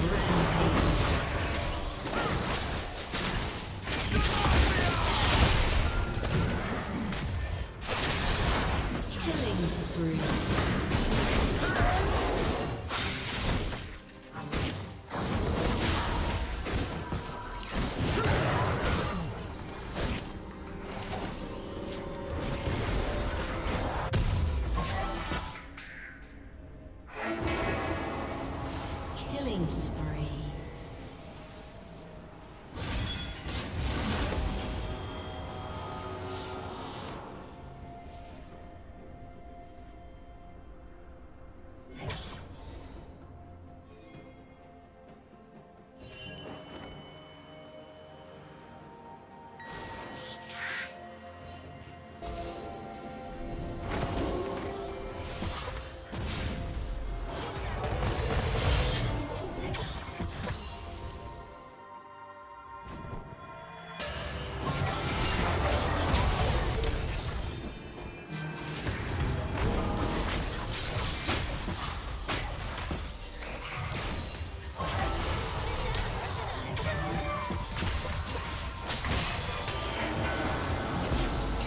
Red team.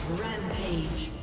Rampage.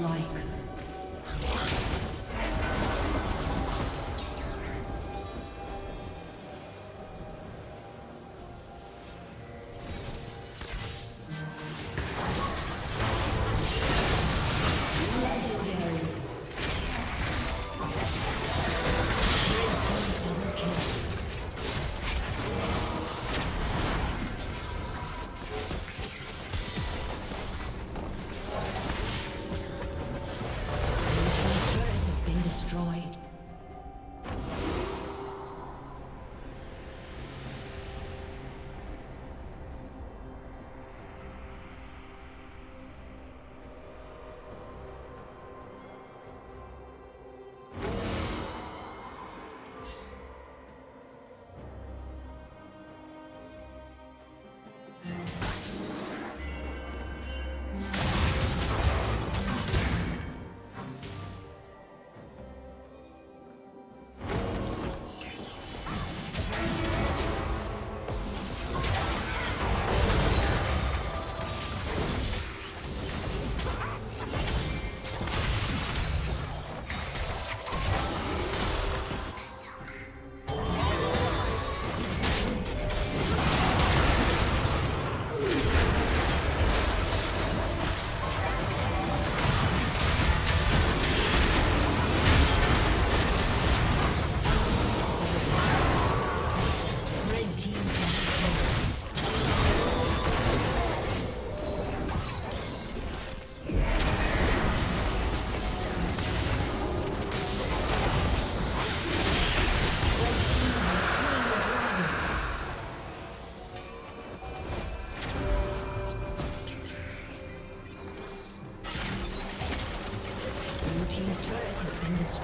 Godlike.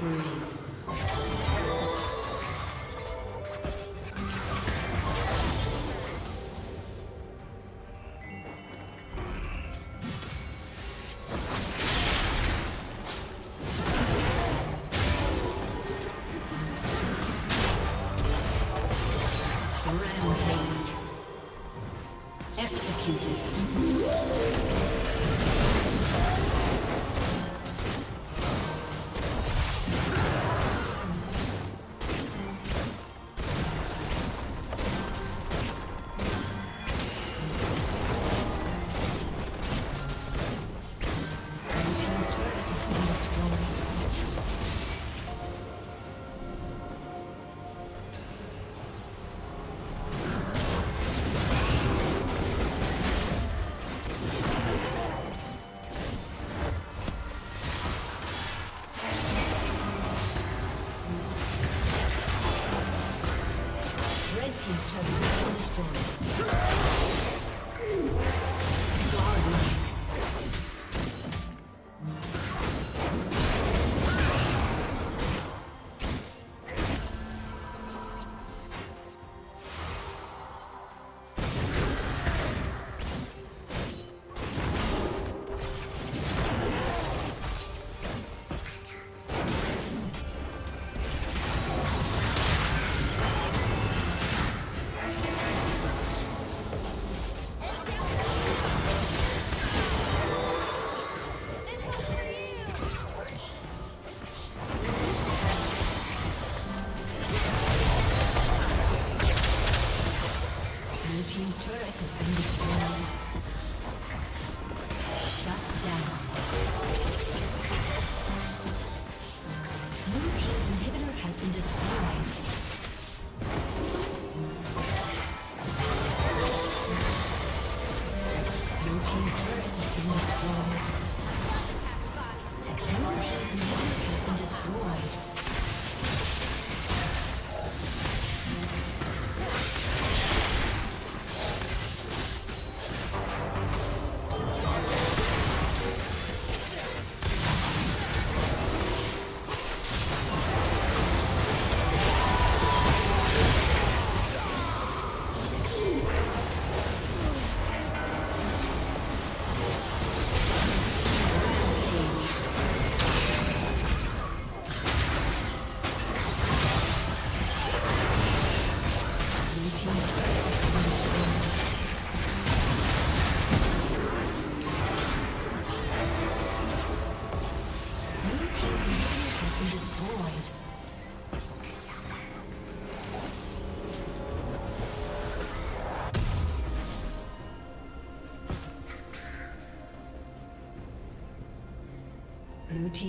嗯。Destroyed.